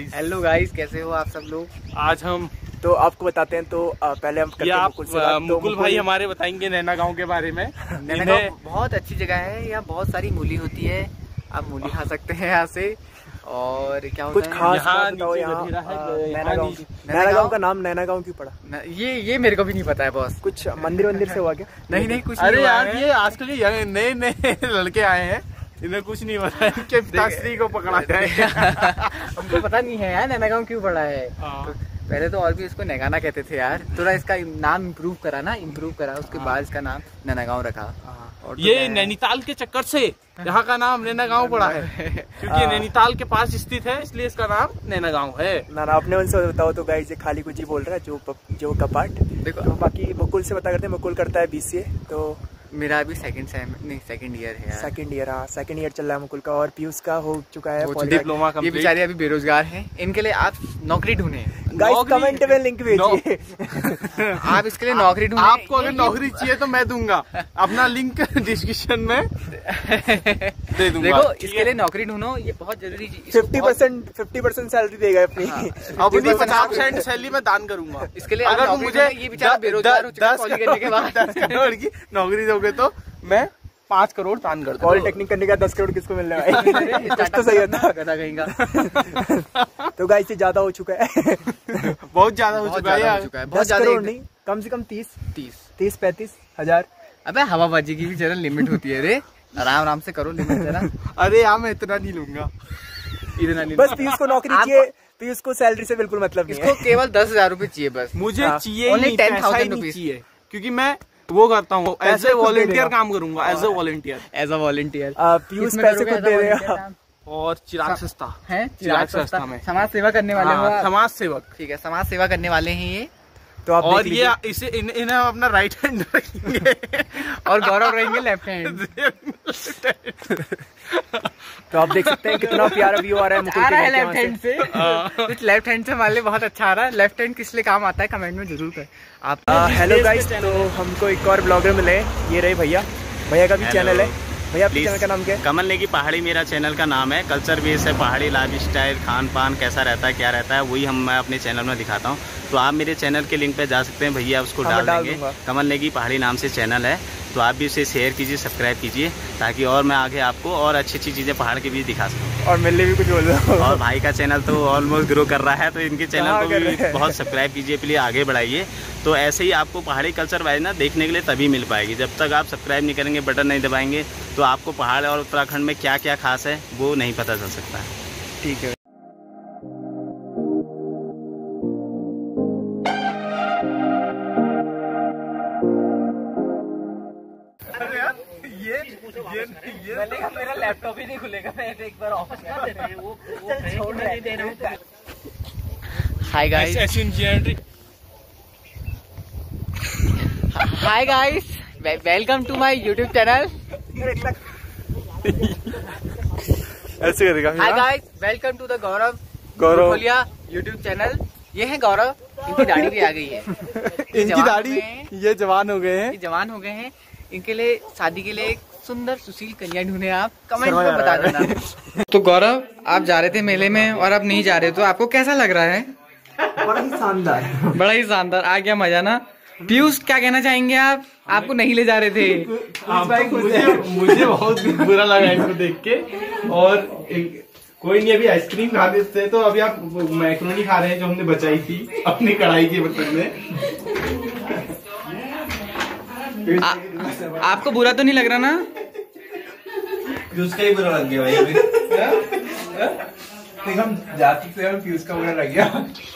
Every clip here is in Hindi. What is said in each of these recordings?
गाइस हेलो गाइस कैसे हो आप सब लोग? आज हम तो आपको बताते हैं तो पहले हम करते हैं आप मुकुल से बात। तो मुकुल भाई हमारे बताएँगे नैना गाँव के बारे में। नैना गाँव बहुत अच्छी जगह है यहाँ बहुत सारी मूली होती है। आप मूली खा सकते हैं यहाँ से। और क्या होता कुछ खास यहाँ है, आ, नैना गाँव नैना का नाम नैना गाँव क्यों पड़ा? ये ये मेरे को भी नहीं पता है बॉस। कुछ मंदिर वंदिर से हुआ क्या? नहीं नहीं कुछ अरे यार ये आजकल ये नए नए लड़के आए हैं। इन्हें कुछ नहीं पता है इनके पिताश्री को पकड़ा जाए। हमको पता नहीं है यार नैना गाँव क्यों पड़ा है? हाँ। तो पहले तो और भी इसको नगाना कहते थे यार। थोड़ा इसका नाम इम्प्रूव करा ना इम्प्रूव करा उसके बाद इसका नाम नैना गाँव रखा। और तो ये नैनीताल के चक्कर से यहाँ का नाम नैना गाँव पड़ा है। क्योंकि नैनीताल के पास स्थित है इसलिए इसका नाम नैना गाँव है। ना ना अपने उनसे बताओ तो गाइस ये खाली कुछ ही बोल रहा है जो जो कपाट देखो तो बाकी मुकुल से पता करते हैं मुकुल करता है बीसीए तो मेरा अभी सेकंड सेम नहीं सेकंड ईयर है यार। सेकंड ईयर हाँ सेकंड ईयर चल रहा है मुकुल का और पीयूष का हो चुका है। डिप्लोमा ये बेचारे अभी बेरोजगार हैं। इनके लिए आप नौकरी ढूंढे गाइस कमेंट में लिंक भेजिए। आप इसके लिए नौकरी ढूंढे आपको अगर नौकरी चाहिए तो मैं दूँगा। अपना लिंक डिस्क्रिप्शन में दे दूँगा। देखो इसके लिए नौकरी ढूंढो ये बहुत ज़रूरी चीज़ fifty percent fifty percent salary देगा अपनी। अपनी 50% पचास परसेंट सैलरी में दान करूँगा। इसके लिए अगर मुझे ये बेचारा बेरोजगार हो चुका है के बाद। नौकरी दोगे तो मैं पाँच करोड़ दान कर पॉलिटेक्निक करने का दस करोड़ किसको मिलने वाला? है कुछ तो सही होता। कहीं का तो गाइस ये ज़्यादा हो चुका है। बहुत ज़्यादा हो चुका है बहुत ज़्यादा नहीं कम से कम तीस। तीस। तीस पैंतीस हज़ार। अबे हवाबाजी की भी जरा लिमिट होती है रे। आराम आराम से करो लिमिट जरा। अरे यार मैं इतना नहीं लूँगा। इतना नहीं बस पीयूष को नौकरी चाहिए पीयूष को सैलरी से बिल्कुल मतलब नहीं इसको है। केवल दस हज़ार रूपए चाहिए बस। मुझे हाँ। चाहिए Only नहीं 10,000 पैसा ही नहीं rupees. चाहिए। क्योंकि मैं वो करता हूँ एज ए वॉलेंटियर काम करूँगा as a volunteer as a volunteer Piyush पैसे खुद दे देगा। और चिराग सस्ता है? चिराग सस्ता में। समाज सेवा करने वाले हो हाँ, समाज सेवक। ठीक है समाज सेवा करने वाले हैं ये। तो आप और ये इसे इन, इन्हें अपना राइट हैंड रखेंगे। और गौरव रहेंगे लेफ़्ट हैंड तो आप देख सकते हैं कितना प्यारा व्यू आ रहा है मुकुल आ रहा है लेफ़्ट हैंड से। से। कुछ लेफ़्ट हैंड से हमारे लिए बहुत अच्छा आ रहा है। लेफ़्ट हैंड किस लिए काम आता है कमेंट में ज़रूर कर। आप हेलो गाइस तो हमको एक और ब्लॉगर मिले। ये रहे भैया। भैया का भी चैनल है। भैया आपके चैनल का नाम क्या है? कमल नेगी पहाड़ी मेरा चैनल का नाम है। कल्चर बेस है पहाड़ी लाइफ स्टाइल खान पान कैसा रहता है क्या रहता है वही हम मैं अपने चैनल में दिखाता हूँ। तो आप मेरे चैनल के लिंक पे जा सकते हैं भैया उसको हाँ, डाल देंगे। कमल नेगी पहाड़ी नाम से चैनल है। तो आप भी उसे शेयर कीजिए सब्सक्राइब कीजिए ताकि और मैं आगे आपको और अच्छी अच्छी चीज़ें पहाड़ के बीच दिखा सकूँ। और मेरे लिए भी कुछ बोल दो। और भाई का चैनल तो ऑलमोस्ट ग्रो कर रहा है तो इनके चैनल को भी बहुत सब्सक्राइब कीजिए प्लीज़ आगे बढ़ाइए। तो ऐसे ही आपको पहाड़ी कल्चर वाइज ना देखने के लिए तभी मिल पाएगी। जब तक आप सब्सक्राइब नहीं करेंगे बटन नहीं दबाएँगे तो आपको पहाड़ और उत्तराखंड में क्या क्या खास है वो नहीं पता चल सकता। ठीक है। ठीक है मेरा लैपटॉप ही नहीं खुलेगा मैं एक बार ऑफ़ कर देना है। वो छोड़ नहीं देना hi guys hi guys welcome to my YouTube channel ऐसे करेगा hi guys welcome to the Gaurav Gaurav Boliya YouTube channel ये है गौरव इनकी दाढ़ी भी आ गई है। इनकी दाढ़ी ये जवान हो गए हैं। जवान हो गए हैं। इनके लिए शादी के लिए एक सुंदर सुशील कन्या ढूंढे आप। कमेंट में बता रहा देना। तो गौरव आप जा रहे थे मेले में और अब नहीं जा रहे तो आपको कैसा लग रहा है? बड़ा ही शानदार। बड़ा ही शानदार। आ गया मज़ा ना? पीयूष क्या कहना चाहेंगे आप? आपको नहीं ले जा रहे थे। मुझे मुझे बहुत बुरा लगा इनको देख के। और एक, कोई नहीं अभी आइसक्रीम खा देते तो अभी आप मैक्रोनी खा रहे हैं जो हमने बचाई थी अपनी कढ़ाई के बर्तन में। आ, आपको बुरा तो नहीं लग रहा ना? उसका ही बुरा लग गया भाई अभी। हम जा चुके हम पीयूष का बुरा लग गया।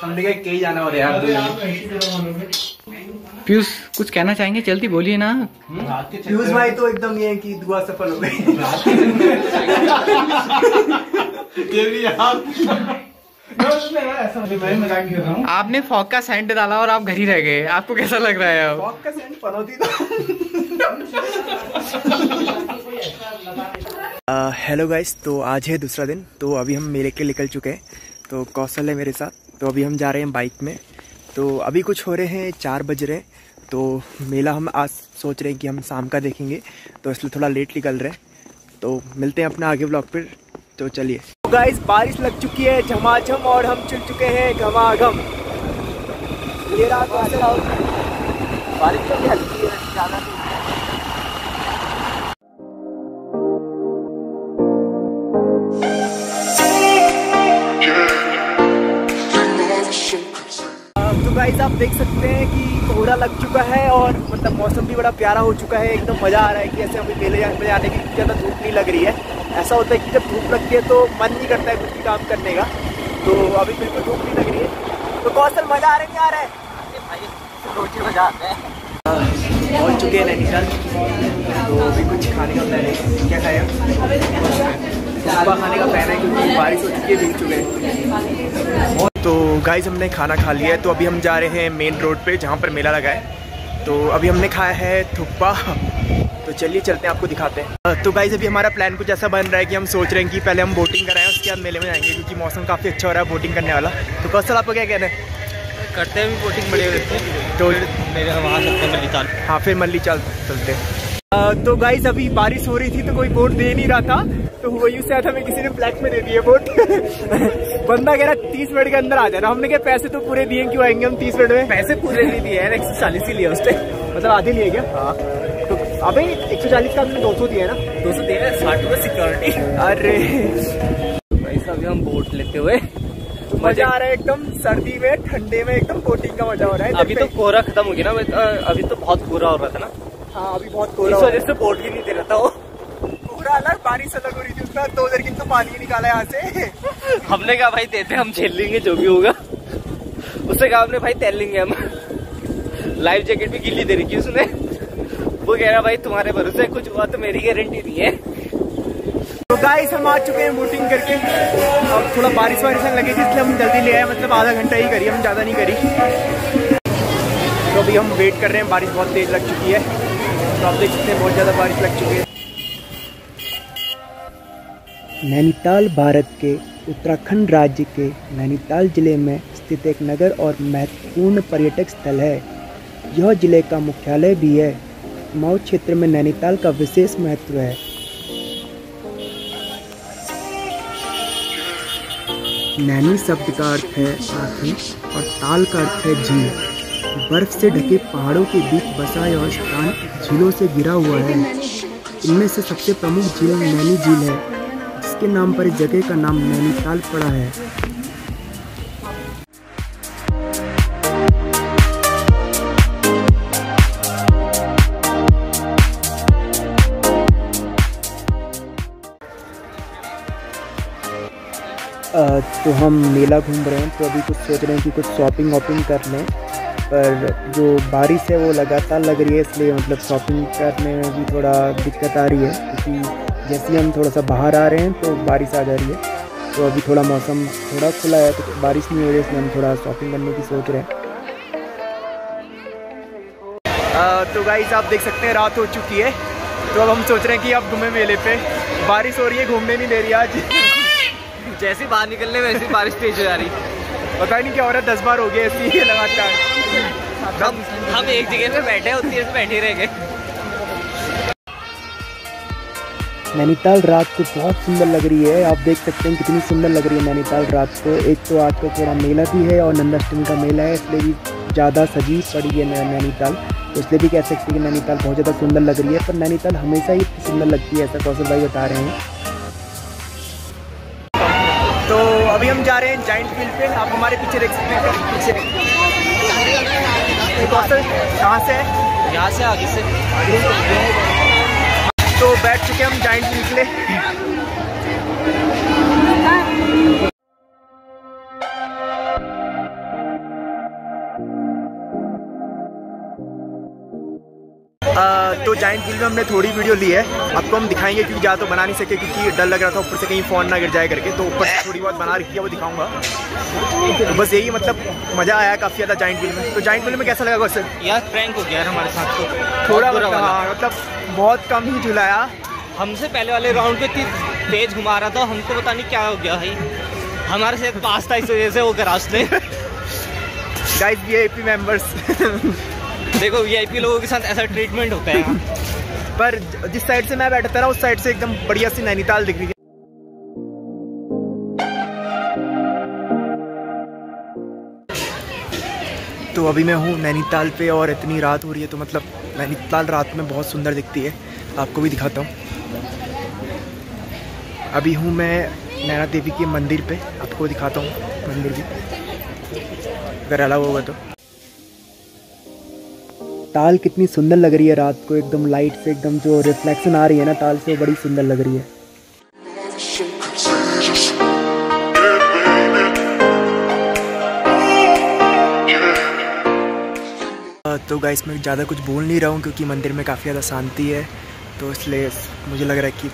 हमने कहा कहीं जाना हो रहा है यार पीयूष कुछ कहना चाहेंगे? जल्दी बोलिए ना। पीयूष भाई तो एकदम ये है कि दुआ सफल हो गई। ये भी आप मैं मज़ाक कर रहा हूँ आपने फॉग का सेंट डाला और आप घर ही रह गए। आपको कैसा लग रहा है फॉग का सेंट पनौती तो हेलो गाइस तो आज है दूसरा दिन तो अभी हम मेले के निकल चुके हैं। तो कौशल है मेरे साथ तो अभी हम जा रहे हैं बाइक में। तो अभी कुछ हो रहे हैं चार बज रहे हैं। तो मेला हम आज सोच रहे हैं कि हम शाम का देखेंगे तो इसलिए थोड़ा लेट निकल रहे हैं। तो मिलते हैं अपना आगे ब्लॉग पर तो चलिए। गाइस बारिश लग चुकी है झमाझम और हम चल चुके हैं घमाघम। ये कौशल बारिश तो भी हल्की है ज़्यादा तो गाइस आप देख सकते हैं कि कोहरा लग चुका है और मतलब मौसम भी बड़ा प्यारा हो चुका है एकदम मज़ा आ रहा है कि ऐसे हमें मेले में जाने की ज़्यादा धूप नहीं लग रही है। ऐसा होता है कि जब धूप लगती है तो मन नहीं करता है कुछ भी काम करने का। तो अभी बिल्कुल धूप नहीं लग रही है। तो कौशल मज़ा आ रहा है क्या आ रहा है? भाई रोटी बजा आते हैं। पहुँच चुके हैं नैनीताल। तो अभी कुछ खाने का प्लान है। क्या खाया? सुबह खाने का प्लान है क्योंकि बारिश हो चुकी है भीग चुके हैं। तो गाइज़ हमने खाना खा लिया है। तो अभी हम जा रहे हैं मेन रोड पे जहाँ पर मेला लगा है। तो अभी हमने खाया है थुप्पा तो चलिए चलते हैं आपको दिखाते हैं। तो गाइज़ अभी हमारा प्लान कुछ ऐसा बन रहा है कि हम सोच रहे हैं कि पहले हम बोटिंग कराएँ उसके बाद मेले में जाएँगे क्योंकि मौसम काफ़ी अच्छा हो रहा है बोटिंग करने वाला। तो कौशल आपको क्या कहना है? करते हैं भी बोटिंग है तो मेरे वहाँ सकते हैं मल्ली चाल। हाँ फिर मल्ली चाल चलते हैं। तो गाइस अभी बारिश हो रही थी तो कोई बोट दे नहीं रहा था तो वही से हमें किसी ने ब्लैक में दे दिए बोट बंदा कह रहा तीस मिनट के अंदर आ जाना। हमने क्या पैसे तो पूरे दिए क्यों आएँगे हम तीस मिनट में? पैसे पूरे नहीं दिए यार एक सौ चालीस ही लिए उस टाइम मतलब आधे लिए क्या? हाँ। अबे एक सौ चालीस का हमने दो सौ दिया ना। दो सौ दे रहे साठ रुपये सिक्योरिटी अरे। भाई अभी हम बोट लेते हुए मज़ा आ रहा है एकदम सर्दी में ठंडे में एकदम बोटिंग का मज़ा हो रहा है अभी तो कोहरा खत्म हो गया ना अभी तो बहुत कोहरा हो रहा था ना। हाँ अभी बहुत कोहरा हो रहा है। वजह से बोट भी नहीं दे रहा था वो। कोहरा अलग बारिश अलग हो रही थी उसका दो जरकिन तो पानी निकाला यहाँ से। हमने कहा भाई देते हम झेल लेंगे जो भी होगा। उससे कहा हमने भाई तैर लेंगे हम। लाइफ जैकेट भी गिल्ली दे रखी उसने। वो कह रहा भाई तुम्हारे भरोसे कुछ हुआ तो मेरी गारंटी नहीं है. तो गाइस हम आ चुके हैं बोटिंग करके। अब थोड़ा बारिश वारिश आने लगी थी इसलिए हम जल्दी ले आए। मतलब आधा घंटा ही करी हम ज़्यादा नहीं करी। तो अभी हम वेट कर रहे हैं बारिश बहुत तेज़ लग चुकी है। तो आप देख सकते हैं बहुत ज़्यादा बारिश लग चुकी है। नैनीताल भारत के उत्तराखंड राज्य के नैनीताल ज़िले में स्थित एक नगर और महत्वपूर्ण पर्यटक स्थल है। यह ज़िले का मुख्यालय भी है। मऊ क्षेत्र में नैनीताल का विशेष महत्व है। नैनी शब्द का अर्थ है आँखें और ताल का अर्थ है झील। बर्फ़ से ढके पहाड़ों के बीच बसा यह स्थान झीलों से घिरा हुआ है। इनमें से सबसे प्रमुख झील नैनी झील है। जिसके नाम पर इस जगह का नाम नैनीताल पड़ा है। तो हम मेला घूम रहे हैं तो अभी कुछ सोच रहे हैं कि कुछ शॉपिंग वॉपिंग कर लें। पर जो बारिश है वो लगातार लग रही है, इसलिए मतलब शॉपिंग करने में भी थोड़ा दिक्कत आ रही है, क्योंकि जैसे हम थोड़ा सा बाहर आ रहे हैं तो बारिश आ जा रही है। तो अभी थोड़ा मौसम थोड़ा खुला है तो बारिश नहीं हो रही है, इसलिए हम थोड़ा शॉपिंग करने की सोच रहे हैं। तो गाइस आप देख सकते हैं, रात हो चुकी है। तो अब हम सोच रहे हैं कि आप घूमे मेले पे। बारिश हो रही है, घूमने नहीं दे रही आज। जैसे बाहर निकलने वैसे बारिश तेज हो जा रही। पता नहीं क्या हो रहा है दस बार हो गया ऐसी लगातार। हम हम एक जगह पे बैठे हैं देर से बैठे रह गए। नैनीताल रात को बहुत सुंदर लग रही है। आप देख सकते हैं कितनी सुंदर लग रही है नैनीताल रात को। एक तो आज का थोड़ा मेला भी है और नंदाष्टमी का मेला है इसलिए भी ज़्यादा सजी पड़ी है नैनीताल। तो इसलिए भी कह सकते हैं कि नैनीताल बहुत ज़्यादा सुंदर लग रही है पर नैनीताल हमेशा ही इतनी सुंदर लगती है ऐसा कौशल भाई बता रहे हैं। अभी हम जा रहे हैं जाइंट फ़ील्ड पे। आप हमारे पीछे देख सकते हैं। पीछे कौशल कहाँ से है? यहाँ से आगे से। तो बैठ चुके हम जाइंट फ़ील्ड के लिए। अ, तो जाइंट फ़ील्ड में हमने थोड़ी वीडियो ली है। आपको हम दिखाएँगे क्योंकि ज़्यादा तो बना नहीं सके क्योंकि डर लग रहा था ऊपर से कहीं फ़ोन ना गिर जाए करके। तो ऊपर से थोड़ी बहुत बना रखी है वो दिखाऊँगा। तो बस यही मतलब मज़ा आया काफ़ी ज़्यादा जाइंट फ़ील्ड में। तो जाइंट फ़ील्ड में कैसा लगा वैसे यार प्रैंक हो गया हमारे साथ तो। थोड़ा बहुत मतलब हाँ मतलब बहुत कम ही झुलाया। हमसे पहले वाले राउंड पे इतनी तेज घुमा रहा था हमको पता नहीं क्या हो गया भाई। हमारे साथ पास था इस वजह से वो guys V I P members देखो वीआईपी लोगों के साथ ऐसा ट्रीटमेंट होता है पर जिस साइड से मैं बैठता रहा उस साइड से एकदम बढ़िया सी नैनीताल दिख रही है। तो अभी मैं हूँ नैनीताल पे और इतनी रात हो रही है तो मतलब नैनीताल रात में बहुत सुंदर दिखती है। आपको भी दिखाता हूँ। अभी हूँ मैं नैना देवी के मंदिर पे, आपको दिखाता हूँ मंदिर भी। अगर अलाव होगा तो। ताल कितनी सुंदर लग रही है रात को एकदम लाइट से एकदम जो रिफ्लेक्शन आ रही है ना ताल से बड़ी सुंदर लग रही है। तो गाइस मैं ज़्यादा कुछ बोल नहीं रहा हूँ क्योंकि मंदिर में काफ़ी ज़्यादा शांति है तो इसलिए मुझे लग रहा है कि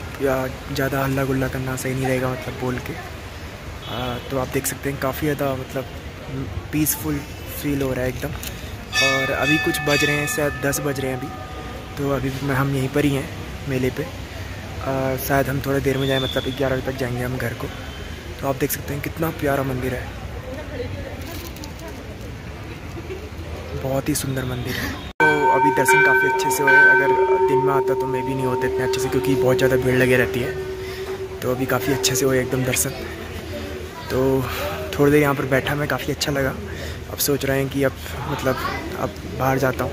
ज़्यादा हल्ला गुल्ला करना सही नहीं रहेगा मतलब बोल के। आ, तो आप देख सकते हैं काफ़ी ज़्यादा मतलब पीसफुल फील हो रहा है एकदम। और अभी कुछ बज रहे हैं, शायद दस बज रहे हैं अभी। तो अभी हम यहीं पर ही हैं, मेले पे। शायद हम थोड़ी देर में जाएँ मतलब ग्यारह बजे तक जाएँगे हम घर को। तो आप देख सकते हैं, कितना प्यारा मंदिर है। बहुत ही सुंदर मंदिर है। तो अभी दर्शन काफ़ी अच्छे से हुए अगर दिन में आता तो मैं भी नहीं होते इतने अच्छे से, क्योंकि बहुत ज़्यादा भीड़ लगी रहती है। तो अभी काफ़ी अच्छे से हुए एकदम दर्शन। तो थोड़ी देर यहाँ पर बैठा मैं, काफ़ी अच्छा लगा। अब सोच रहे हैं कि अब मतलब अब बाहर जाता हूँ।